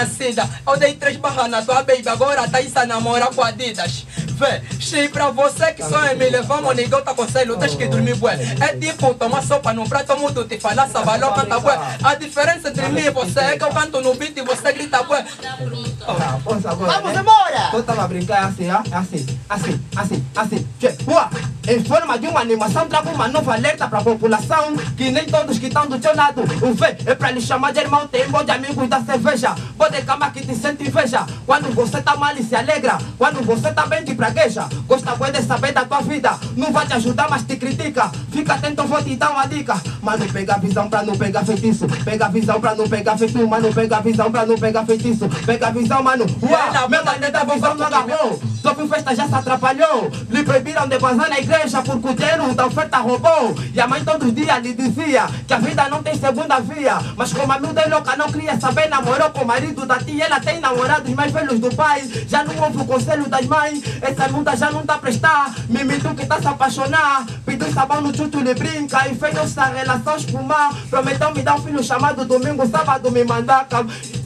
nascida. Eu dei três barras na tua baby, agora tá isso a namorar com Adidas. Vê, cheio pra você que sonha me levar, meu nigga, eu te aconselho, tens que dormir bué. É tipo tomar sopa no prato, mudo te falar, sabaló, canta bué. A diferença entre mim e você é que eu canto no beat e você grita bué. Vamos né? embora! Tu tava a brincar assim, ó, assim, assim, assim, assim. Che, Ua, em forma de uma animação, trago uma nova alerta pra população. Que nem todos que estão do teu lado. O V é pra lhe chamar de irmão, tem bom de amigos da cerveja. Pode cama que te sente inveja. Quando você tá mal e se alegra. Quando você tá bem, te pragueja. Gosta bem de saber da tua vida. Não vai te ajudar, mas te critica. Fica atento, vou te dar uma dica. Mano, pega a visão pra não pegar feitiço. Pega a visão pra não pegar feitiço. Mano, pega a visão pra não pegar feitiço. Pega a visão, mano. Uau, meu marido da visão não agarrou. Só que festa já se atrapalhou. Lhe proibiram de bazar na igreja porque o dinheiro da oferta roubou. E a mãe todos os dias lhe dizia que a vida não tem segunda via. Mas como a miúda é louca, não queria saber, namorou com o marido da tia. Ela tem namorados mais velhos do pai. Já não ouve o conselho das mães. Essa miúda já não tá a prestar. Mimito que tá se apaixonar. Pediu sabão no chuchu, lhe brinca. E fez essa relação espumar. Prometeu me dar um filho chamado domingo, sábado me mandar.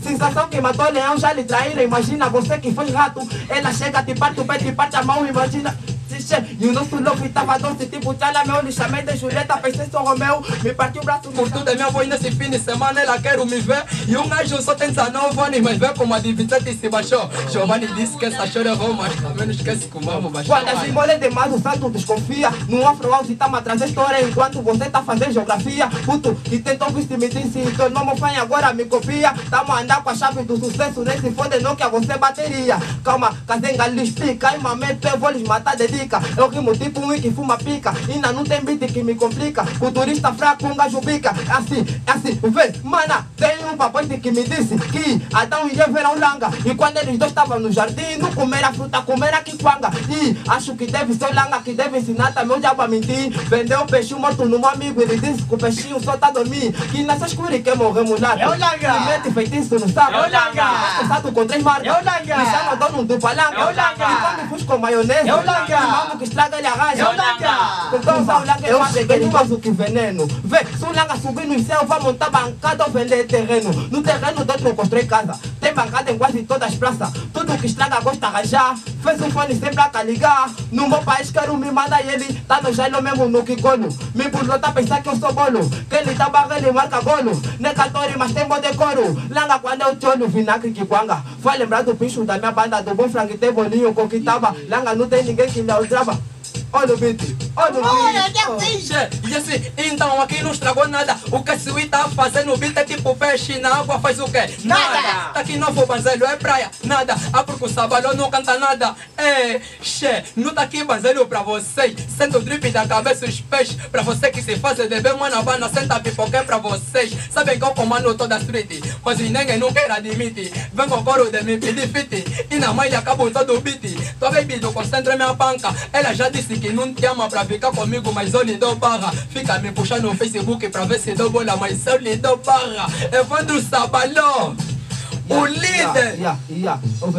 Sensação que matou leão, já lhe traíram. Imagina você que foi rato. Ela chega, te parte o pé, te parte a mão. Imagina. E o nosso love tava doce, tipo tchala meu. Lhe chamei de Julieta, pensei sou Romeu. Me partiu o braço Por tudo é minha voz nesse fim de semana, ela quer me ver. E um gajo só tem 19 anos, mas vê como a de 27 se baixou. Giovanni disse que essa chora é bom, mas também não esquece que o mamo baixou. Quando a mole demais, o santo desconfia. No afro house tá a trazer história enquanto você tá fazendo geografia. Puto, que tentou vestir me disse, teu nome fã agora me copia. Tamo a andar com a chave do sucesso, nem se fode não que a você bateria. Calma, casenga lhe explica, e mamete eu vou lhes matar de dica. Eu rimo tipo um que fuma pica, ainda não tem beat que me complica. Culturista fraco, um gajo bica. É assim, é assim, vê, mana, tem um papoite que me disse que Adão e Eva eram langa. E quando eles dois estavam no jardim, não comeram fruta, comeram quiquanga. E acho que deve ser langa que deve ensinar também o diabo a mentir. Vendeu o peixe morto num amigo, ele disse que o peixinho só tá a dormir. Que nessa escura que mulato. É o langa. Que mete feitiço no saco. É o langa. Casado com três marcas. É o langa. Me chama dono do palanca. É o langa. E come fusco com maionese. É o langa. E mamo que estraga ele arranja. É o langa. Então o langa eu cheguei no vaso que veneno. Vê, se o langa subir no céu, vai montar bancada ou vender terreno. No terreno dentro eu construí casa. Tem bancada em quase todas as praças. Tudo que estraga gosta de arranjar. Fez um fone sempre a ligar. No meu país quero me mandar e ele tá no gelo mesmo no Kikono. Me burlou tá pensar que eu sou bolo. Que ele tá barra, ele marca golo. Nem cantor, mas tem bom decoro. Langa quando eu te olho, vinagre que quanga. Vai lembrar do bicho da minha banda, do bom frango tem bolinho com que tava. Langa não tem ninguém que lhe aldrava. Olha o beat, olha o beat. que assim! Che, E assim, então aqui não estragou nada. O que esse Wii tá fazendo no beat é tipo peixe na água, faz o quê? Nada. Tá aqui novo banzelho, é praia, nada. Ah, porque o sabalho não canta nada. É, che, não tá aqui banzelho pra vocês. Senta o drip da cabeça os peixes. Pra você que se faz de bem, mano, bana, senta pipoca é pra vocês. Sabem que eu comando toda a street, mas ninguém não quer admitir. Vem com coro de me pedir fit. E na mãe acabou todo o beat. Baby não concentra minha panca. Ela já disse que não te ama pra ficar comigo, mas eu lhe dou barra. Fica me puxando no Facebook pra ver se dou bola, mas eu lhe dou barra. Evandro Sabaló, o líder. Yeah, yeah, eu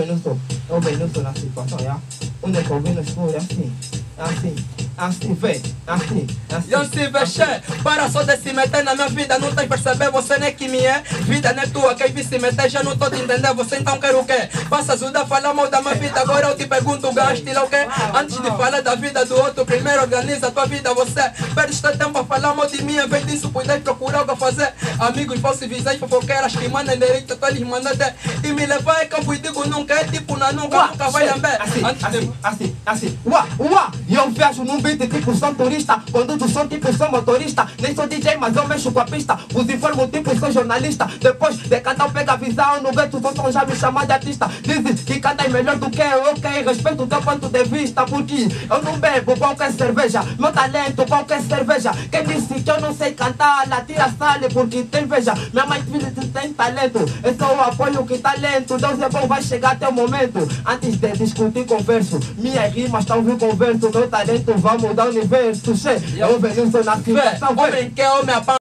só na situação, yeah. Onde é que eu escuro, é assim, é assim, é assim, é assim, é assim. Eu se vexer, para só de se meter na minha vida, não tens perceber, você nem que me é. Vida não é tua, quem vi se meter já não tô te entender, você então quer o quê? Passa ajudar a falar mal da minha vida, agora eu te pergunto, gaste lá o quê? Antes de falar da vida do outro, primeiro organiza a tua vida, você perde teu tempo a falar mal de mim, em vez disso puder procurar algo a fazer. Amigos falsos, visões fofoqueiras que mandam direito, tu eles mandam até. E me levar é campo e digo nunca, é tipo na nunca, nunca vai lamber. Assim, de assim, assim, assim, uá, uá. Eu viajo num beat tipo sou turista. Conduzo som tipo sou motorista. Nem sou DJ, mas eu mexo com a pista. Os informo tipo sou jornalista. Depois de cantar, pega a visão. No gueto, som já me chamar de artista. Dizem que cantas melhor do que eu, ok. Respeito o teu ponto de vista. Porque eu não bebo qualquer cerveja. Meu talento, qualquer cerveja. Quem disse que eu não sei cantar, lá tira sale porque tem inveja. Minha mãe filha tem talento. É só o apoio que talento. Deus é bom, vai chegar até o momento. Antes de discutir, converso. Minhas rimas estão vindo converso. Meu talento vamos dar universo, che. Eu venho, sou na cidade. Homem quer, homem apaga.